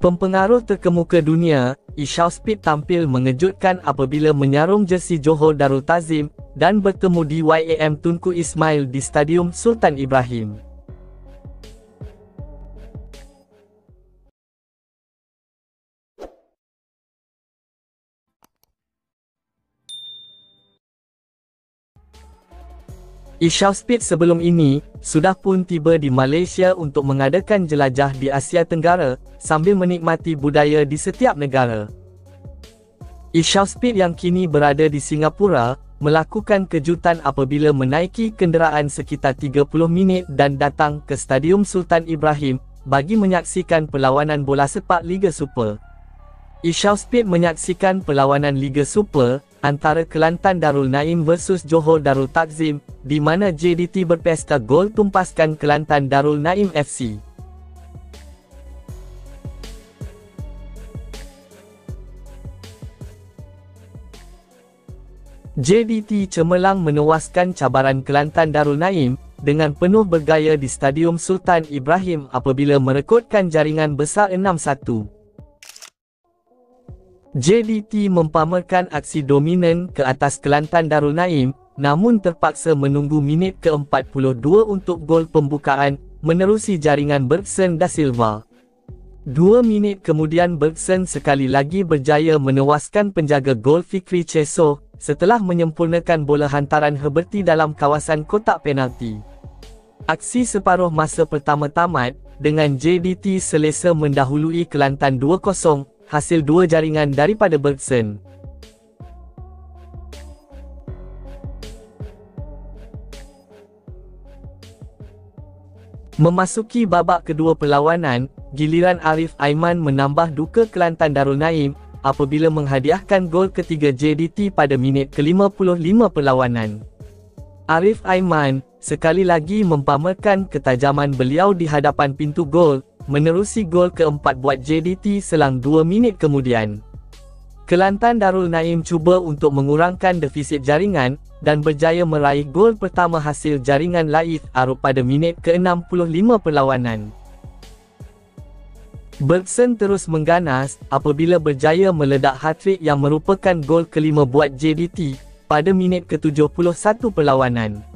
Pempengaruh terkemuka dunia, Ishaw Speed tampil mengejutkan apabila menyarung jersey Johor Darul Tazim dan bertemu di YAM Tunku Ismail di Stadium Sultan Ibrahim. Ishao Speed sebelum ini, sudah pun tiba di Malaysia untuk mengadakan jelajah di Asia Tenggara, sambil menikmati budaya di setiap negara. Ishao Speed yang kini berada di Singapura, melakukan kejutan apabila menaiki kenderaan sekitar 30 minit dan datang ke Stadium Sultan Ibrahim, bagi menyaksikan perlawanan bola sepak Liga Super. Ishao Speed menyaksikan perlawanan Liga Super, antara Kelantan Darul Naim versus Johor Darul Takzim, di mana JDT berpesta gol tumpaskan Kelantan Darul Naim FC. JDT cemerlang menewaskan cabaran Kelantan Darul Naim, dengan penuh bergaya di Stadium Sultan Ibrahim apabila merekodkan jaringan besar 6-1. JDT mempamerkan aksi dominan ke atas Kelantan Darul Naim, namun terpaksa menunggu minit ke-42 untuk gol pembukaan, menerusi jaringan Bergson da Silva. Dua minit kemudian Bergson sekali lagi berjaya menewaskan penjaga gol Fikri Ceso, setelah menyempurnakan bola hantaran Herberti dalam kawasan kotak penalti. Aksi separuh masa pertama tamat, dengan JDT selesa mendahului Kelantan 2-0, hasil dua jaringan daripada Bergson. Memasuki babak kedua perlawanan, giliran Arif Aiman menambah duka Kelantan Darul Naim apabila menghadiahkan gol ketiga JDT pada minit ke-55 perlawanan. Arif Aiman, sekali lagi mempamerkan ketajaman beliau di hadapan pintu gol, menerusi gol keempat buat JDT selang 2 minit kemudian. Kelantan Darul Naim cuba untuk mengurangkan defisit jaringan dan berjaya meraih gol pertama hasil jaringan Laith Arub pada minit ke-65 perlawanan. Bergson terus mengganas apabila berjaya meledak hat-trick yang merupakan gol kelima buat JDT pada minit ke-71 perlawanan.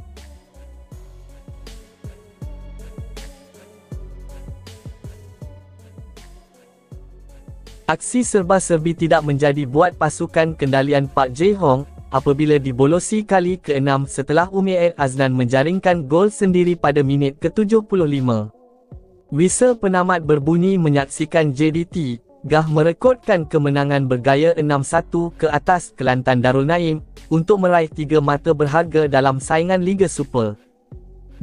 Aksi serba-serbi tidak menjadi buat pasukan kendalian Pak Jae Hong apabila dibolosi kali ke-6 setelah Umair Aznan menjaringkan gol sendiri pada minit ke-75. Whistle penamat berbunyi menyaksikan JDT, Gah merekodkan kemenangan bergaya 6-1 ke atas Kelantan Darul Naim untuk meraih tiga mata berharga dalam saingan Liga Super.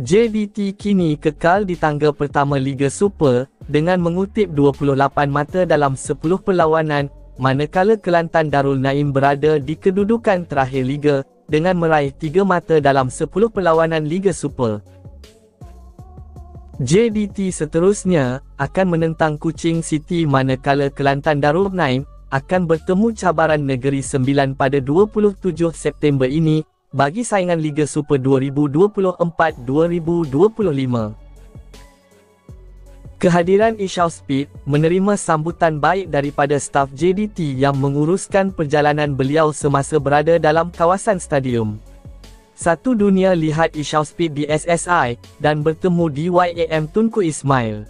JDT kini kekal di tangga pertama Liga Super, dengan mengutip 28 mata dalam 10 perlawanan, manakala Kelantan Darul Naim berada di kedudukan terakhir Liga, dengan meraih 3 mata dalam 10 perlawanan Liga Super. JDT seterusnya, akan menentang Kuching City manakala Kelantan Darul Naim, akan bertemu cabaran Negeri Sembilan pada 27 September ini, bagi saingan Liga Super 2024-2025. Kehadiran Ishao Speed menerima sambutan baik daripada staf JDT yang menguruskan perjalanan beliau semasa berada dalam kawasan stadium. Satu dunia lihat Ishao Speed di SSI dan bertemu di YAM Tunku Ismail.